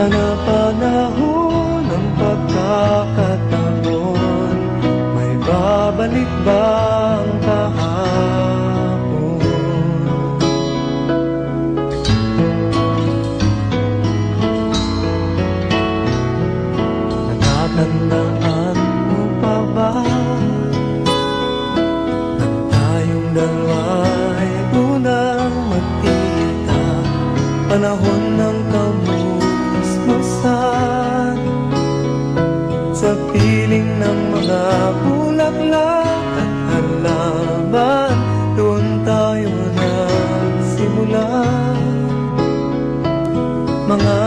Mga panahon ng pagkakataon May babalik ba ang kahapon? Natatandaan mo pa ba Nang tayong dalawa ay unang magkita Panahon ng kamay Mga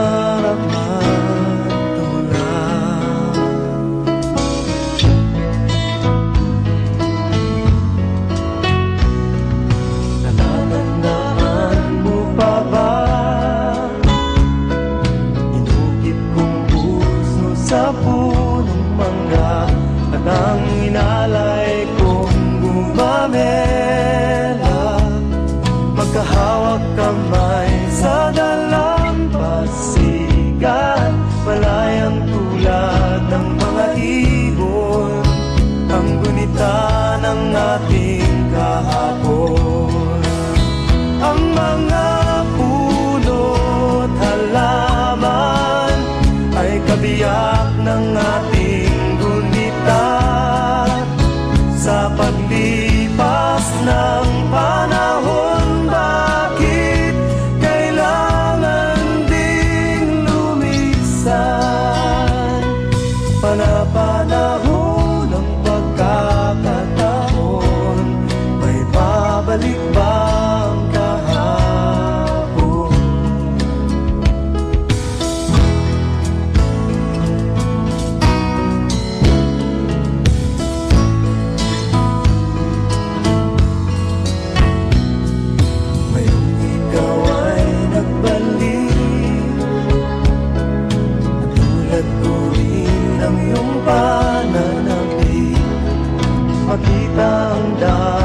Makita ang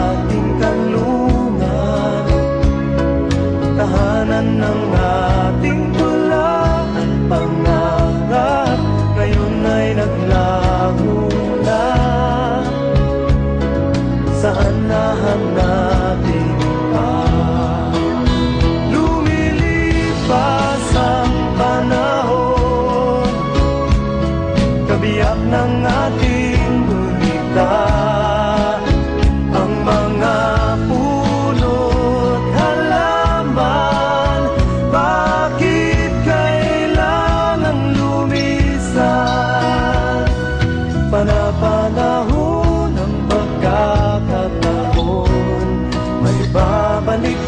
babalik